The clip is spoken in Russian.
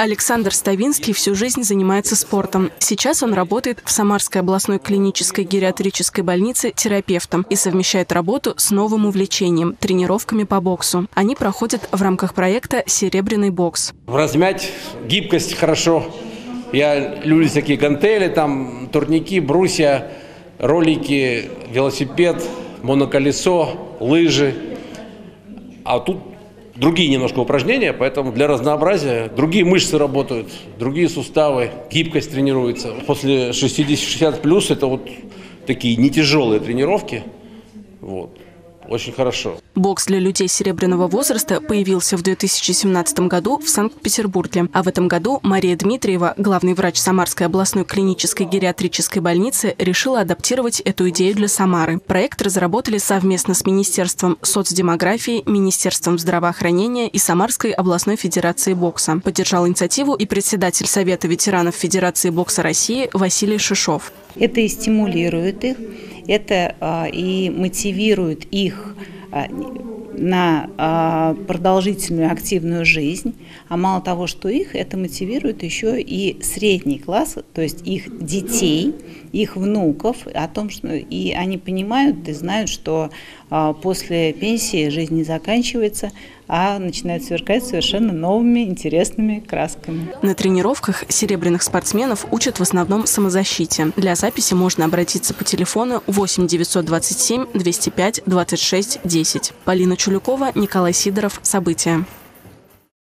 Александр Ставинский всю жизнь занимается спортом. Сейчас он работает в Самарской областной клинической гериатрической больнице терапевтом и совмещает работу с новым увлечением – тренировками по боксу. Они проходят в рамках проекта «Серебряный бокс». Размять гибкость хорошо. Я люблю всякие гантели, там турники, брусья, ролики, велосипед, моноколесо, лыжи. А тут другие немножко упражнения, поэтому для разнообразия другие мышцы работают, другие суставы, гибкость тренируется. После 60-60 плюс это вот такие не тяжелые тренировки. Вот очень хорошо. Бокс для людей серебряного возраста появился в 2017 году в Санкт-Петербурге. А в этом году Мария Дмитриева, главный врач Самарской областной клинической гериатрической больницы, решила адаптировать эту идею для Самары. Проект разработали совместно с Министерством соцдемографии, Министерством здравоохранения и Самарской областной федерацией бокса. Поддержал инициативу и председатель Совета ветеранов Федерации бокса России Василий Шишов. Это и стимулирует их, это а, и мотивирует их а, на а, продолжительную активную жизнь, а мало того, что их, это мотивирует еще и средний класс, то есть их детей, их внуков, о том, что и они понимают и знают, что а, после пенсии жизнь не заканчивается, а начинает сверкать совершенно новыми интересными красками. На тренировках серебряных спортсменов учат в основном самозащите. Для записи можно обратиться по телефону 8 927 205 26 10. Полина Чулюкова, Николай Сидоров. События.